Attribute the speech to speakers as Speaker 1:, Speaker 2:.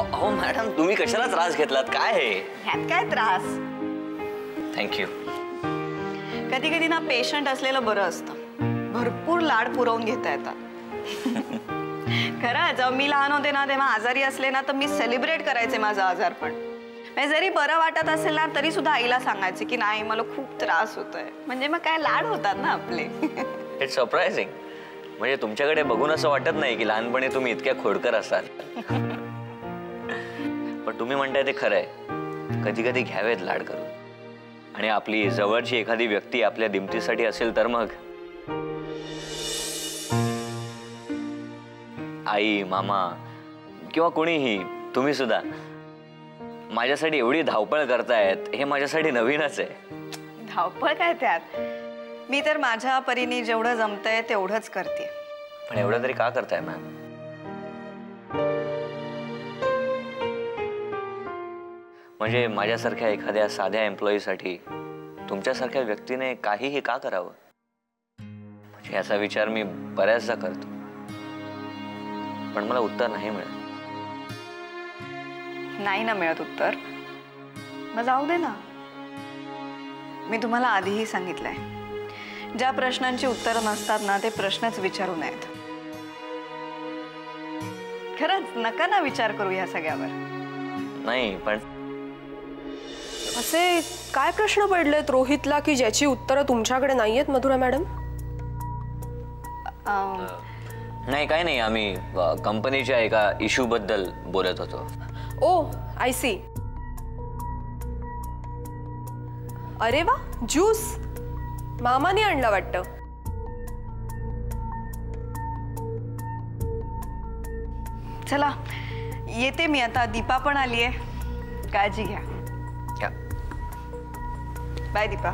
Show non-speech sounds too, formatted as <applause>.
Speaker 1: अहो मॅडम तुम्ही कशाला त्रास घेतलात? काय आहे
Speaker 2: ह्यात काय त्रास?
Speaker 1: थँक्यू
Speaker 2: कधी कधी ना पेशंट असलेलं बरं असतं. भरपूर लाड पुरवून घेता येतात. <laughs> खरंच मी लहान होते ना तेव्हा आजारी असले ना तर मी सेलिब्रेट करायचे माझं आजारपण जरी बरं वाटत असेल ना तरी सुद्धा आईला सांगायचे की नाही मला खूप त्रास होतोय. म्हणजे मग काय लाड होतात ना आपले? <laughs>
Speaker 1: इट्स सरप्रायझिंग म्हणजे तुमच्याकडे बघून असं वाटत नाही की लहानपणी तुम्ही इतक्या खोडकर असाल. <laughs> तुम्ही म्हणताय ते खरं आहे कधी कधी घ्यावेत लाड करून. आणि आपली जवळची एखादी व्यक्ती आपल्या दिमतीसाठी असेल तर मग? आई मामा किंवा कोणीही तुम्ही सुद्धा. माझ्यासाठी एवढी धावपळ करतायत हे माझ्यासाठी नवीनच आहे.
Speaker 2: धावपळ काय त्यात? मी तर माझ्या परीने जेवढं जमतंय तेवढंच करते.
Speaker 1: पण एवढं तरी का करताय मॅम? म्हणजे माझ्यासारख्या एखाद्या साध्या एम्प्लॉईसाठी तुमच्यासारख्या व्यक्तीने काहीही का करावं? म्हणजे याचा विचार मी बऱ्याचदा करतो. पण मला उत्तर नाही मिळत.
Speaker 2: नाही ना मिळत उत्तर. मग जाऊ दे ना. मी तुम्हाला आधीही सांगितलंय. ज्या प्रश्नांची उत्तरं नसतात ना ते प्रश्नच विचारू नयेत खरंच नका ना विचार करू या सगळ्यावर.
Speaker 1: नाही पण
Speaker 3: असे काय प्रश्न पडलेत रोहितला की ज्याची उत्तरं तुमच्याकडे नाहीयेत मधुरा मॅडम?
Speaker 1: नाही काय नाही. आम्ही कंपनीच्या एका इश्यू बद्दल बोलत होतो.
Speaker 3: ओ आय सी अरे वा ज्यूस. मामाने आणला वाटतं.
Speaker 2: चला येते मी आता. दीपा पण आली आहे काळजी घ्या. बाय दीपा